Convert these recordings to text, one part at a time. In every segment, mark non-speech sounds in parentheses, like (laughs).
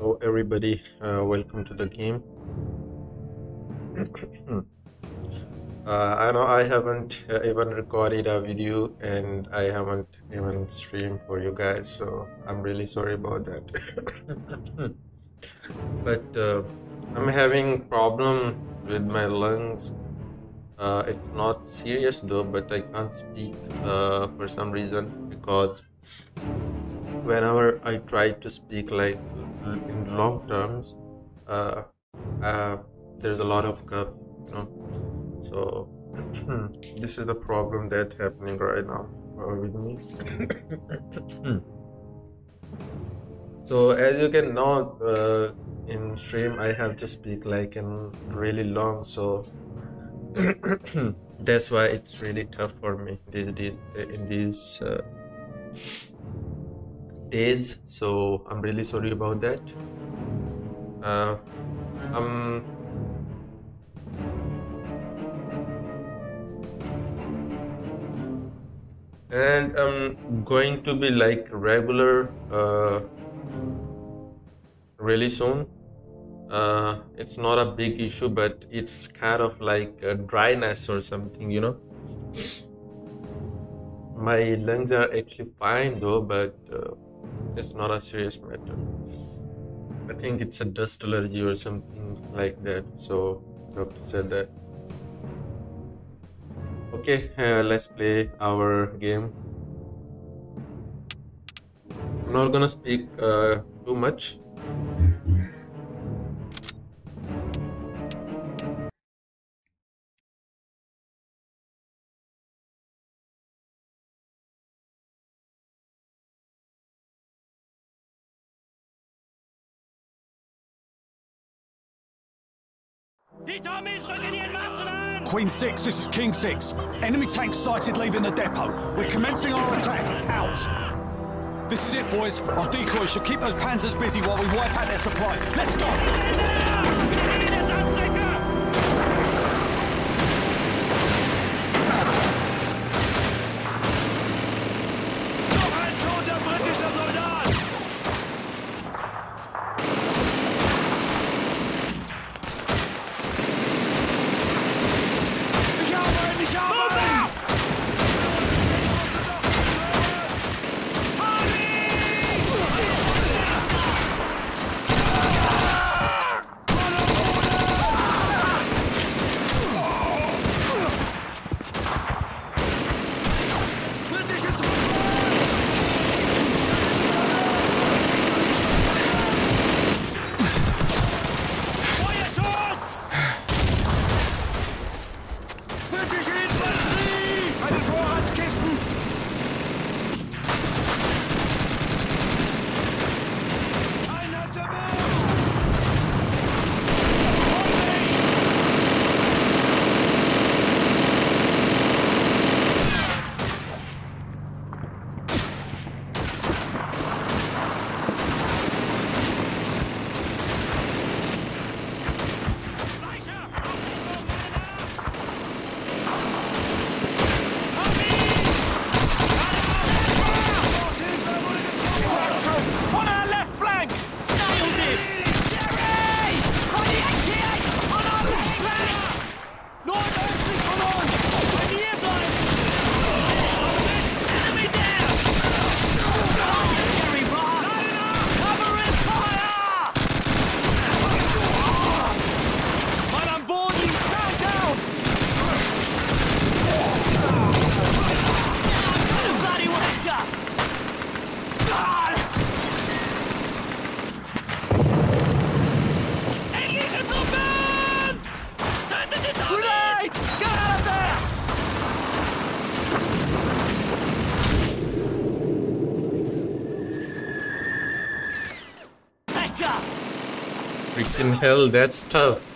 Hello, everybody. Uh, welcome to the game. (coughs) uh, I know I haven't uh, even recorded a video and I haven't even streamed for you guys, so I'm really sorry about that. (laughs) but uh, I'm having problem with my lungs. Uh, it's not serious though, but I can't speak uh, for some reason because whenever I try to speak like in long terms, uh, uh, there's a lot of cough, you know. So (clears throat) this is the problem that's happening right now uh, with me. (clears throat) so as you can know, uh, in stream I have to speak like in really long, so (clears throat) that's why it's really tough for me these days in these. Days so i'm really sorry about that. Uh, i'm and i'm going to be like regular uh, really soon. Uh, it's not a big issue but it's kind of like a dryness or something you know? My lungs are actually fine though but uh, it's not a serious matter. I think it's a dust allergy or something like that. So doctor said that. Okay, uh, let's play our game. I'm not gonna speak uh, too much Queen 6, this is King 6. Enemy tank sighted leaving the depot. We're commencing our attack. Out. This is it, boys. Our decoys should keep those panzers busy while we wipe out their supplies. Let's go! That's tough.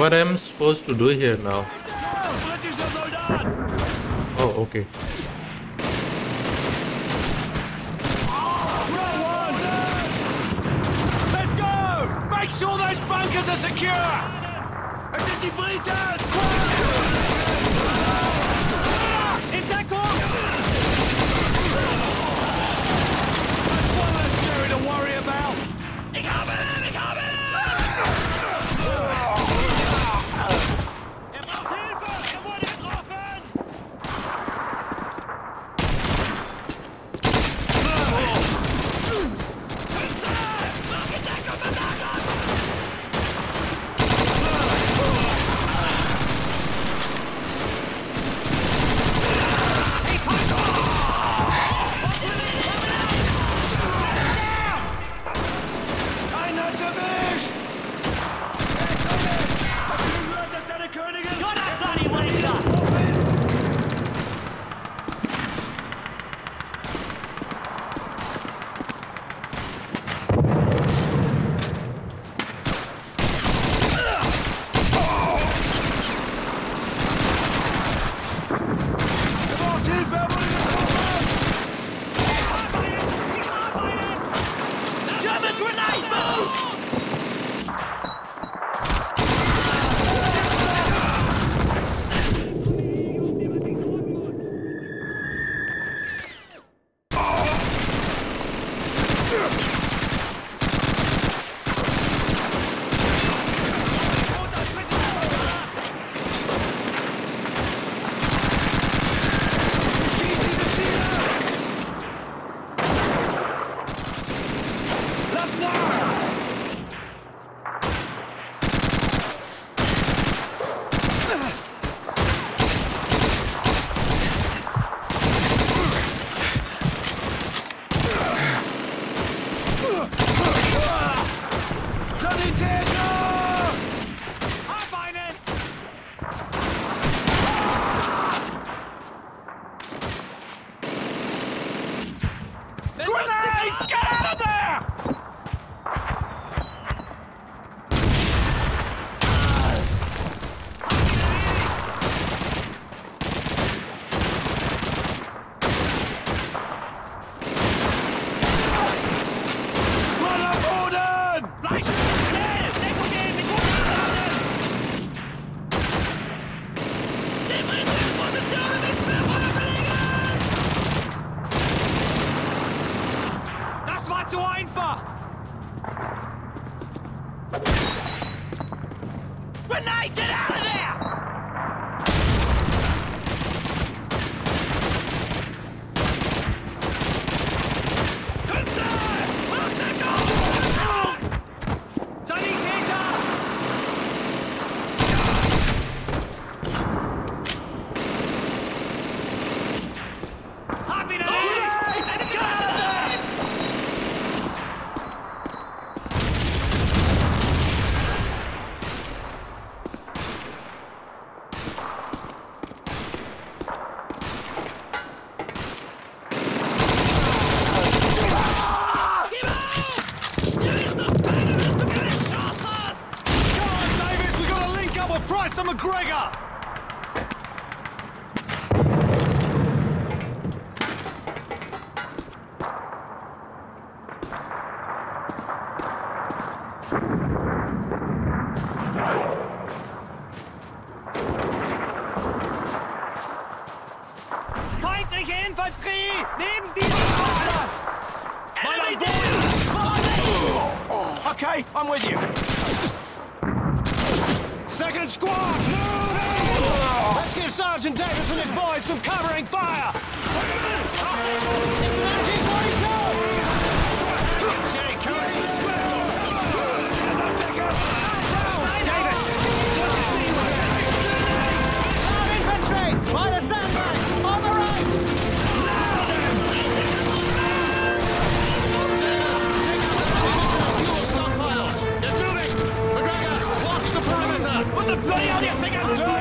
What am I supposed to do here now? Oh, okay. Let's go! Make sure those bunkers are secure! Night! Get out of there! okay? I'm with you. Second squad, moving! Let's give Sergeant Davis and his boys some covering fire! Bloody hell, do you think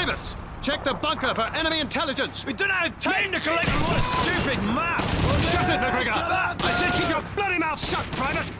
Davis, check the bunker for enemy intelligence. We don't have time to collect all the stupid maps! Shut it, McGregor! I said keep your bloody mouth shut, Private!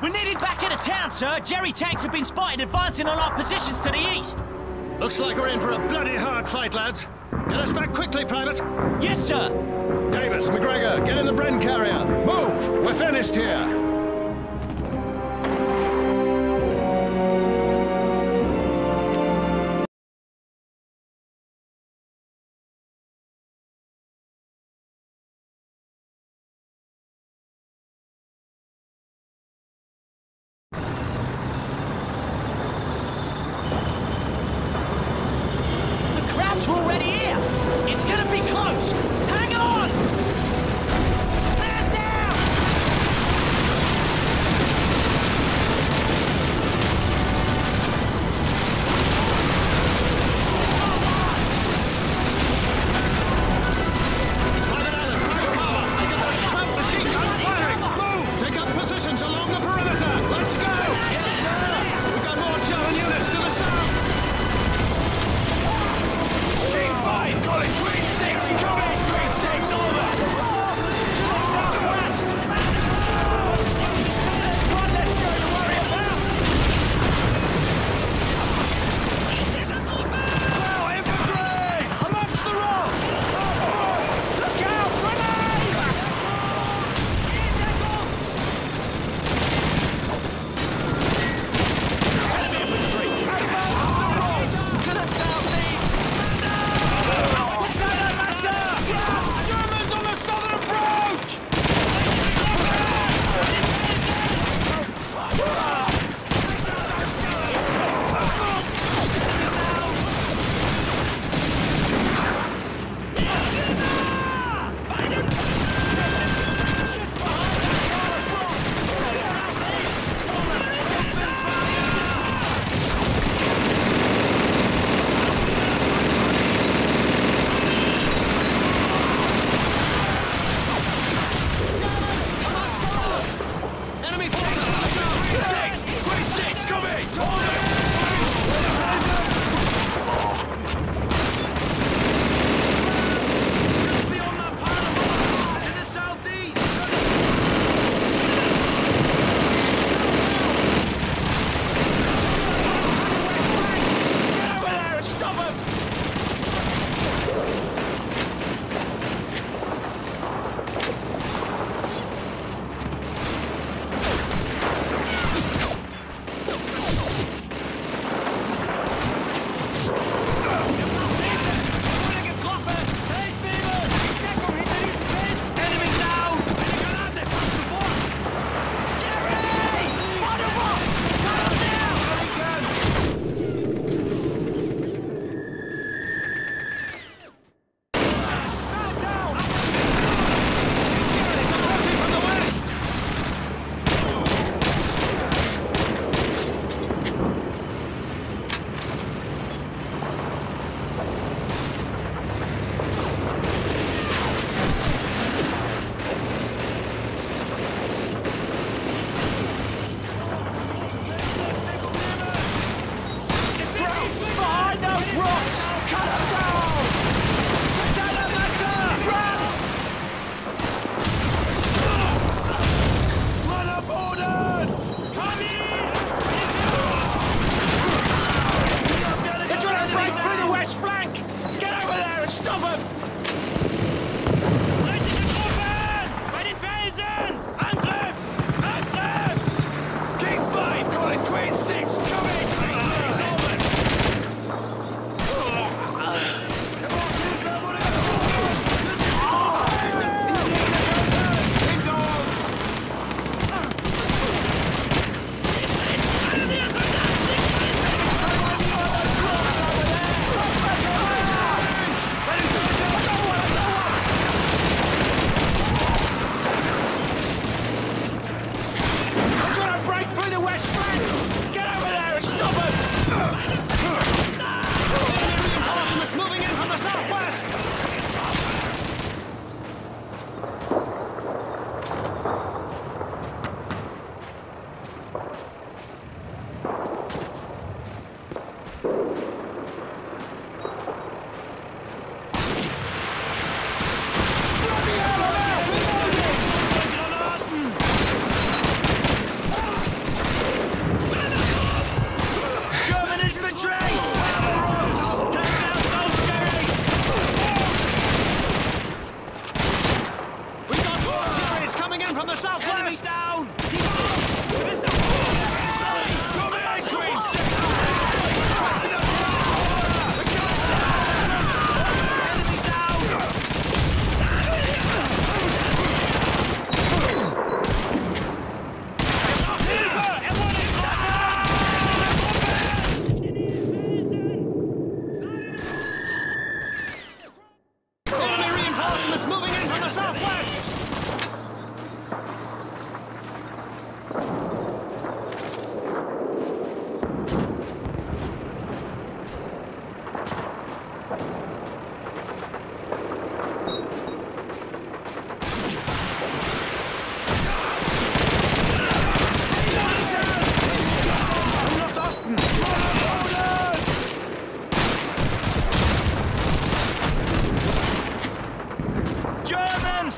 We're nearly back into town, sir. Jerry tanks have been spotted advancing on our positions to the east. Looks like we're in for a bloody hard fight, lads. Get us back quickly, Private. Yes, sir. Davis, McGregor, get in the Bren carrier. Move! We're finished here.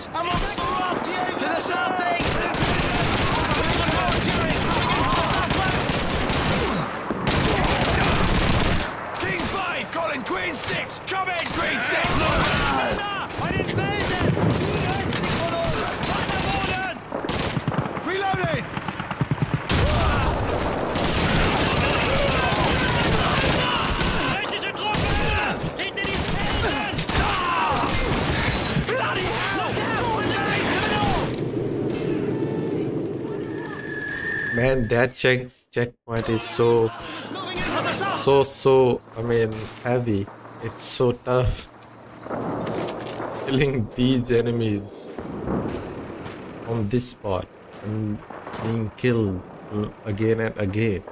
I'm on man, that check checkpoint is so, so, so, I mean, heavy. It's so tough. Killing these enemies on this spot and being killed again and again.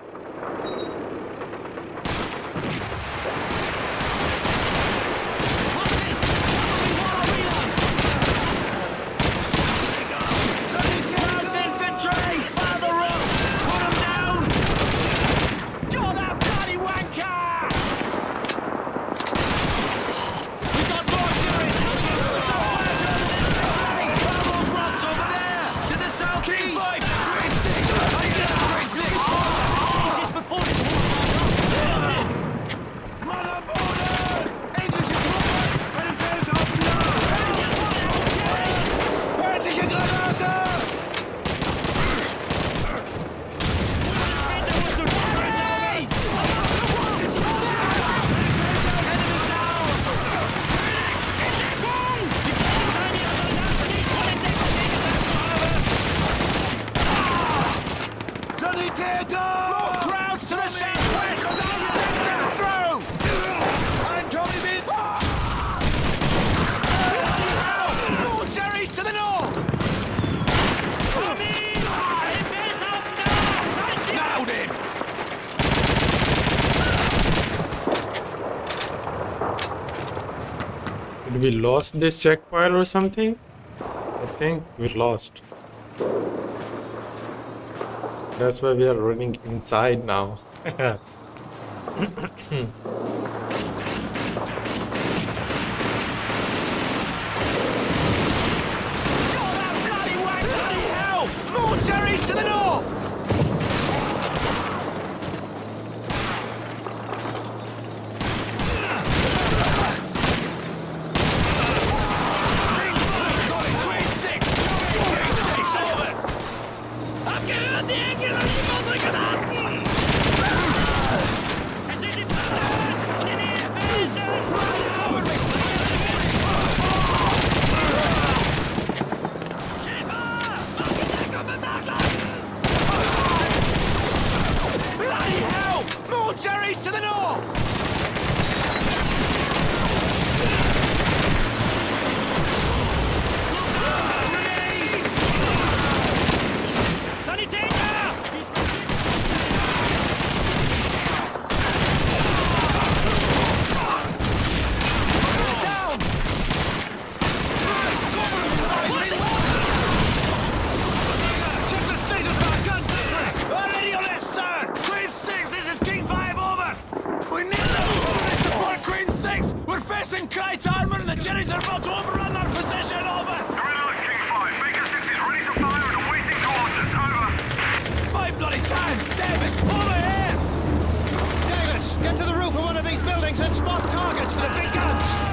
Defeated! More Krauts to the southwest! To the north! Nailed! Did we lost this checkpoint or something? I think we lost. That's why we are running inside now. Artillery's about to overrun our position, over! Guerrilla King 5, Baker 6 is ready to fire. Over. My bloody time! Davis, over here! Davis, get to the roof of one of these buildings and spot targets with the big guns!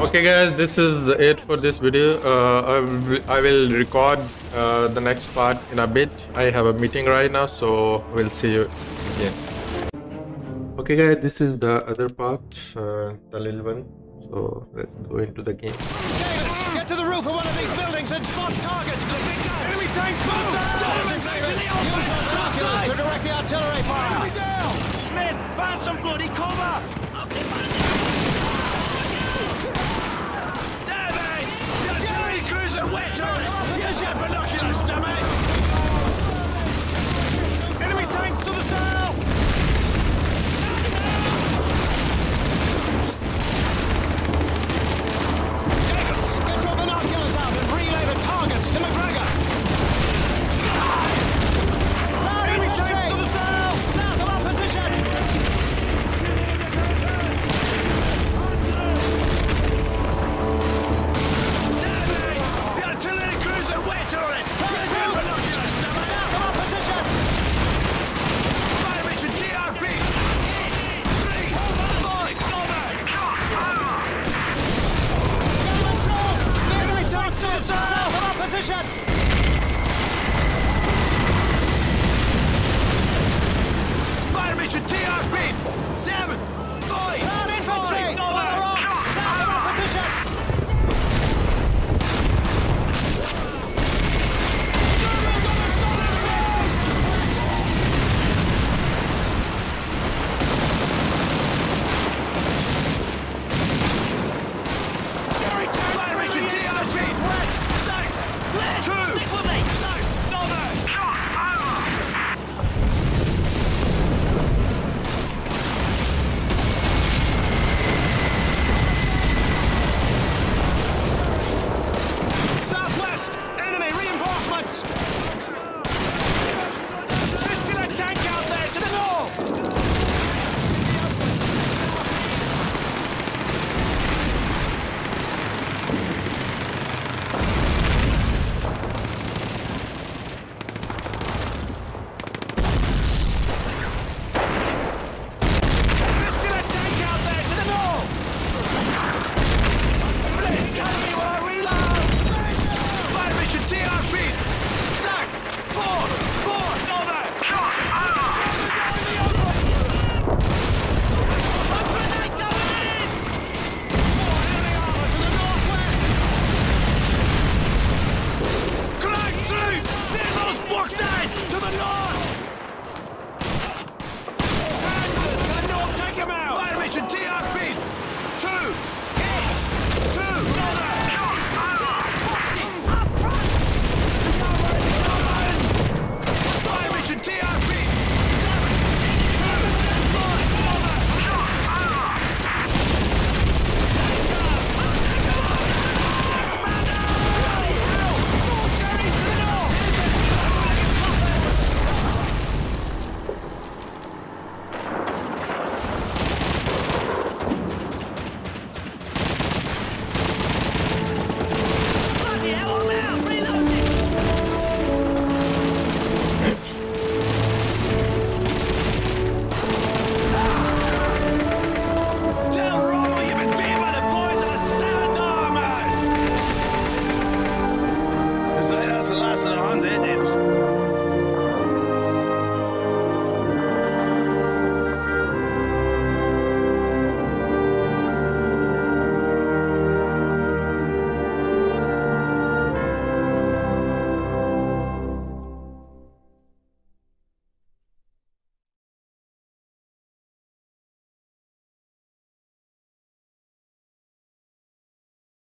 Okay, guys, this is the it for this video. Uh, I, will, record uh, the next part in a bit. I have a meeting right now, so we'll see you again. Okay, guys, this is the other part, uh, the little one. So let's go into the game. Davis, get to the roof of one of these buildings and spot targets with the big guns! Enemy tanks move! Davis, use your binoculars to direct the artillery fire! Enemy down! Smith, find some bloody cover!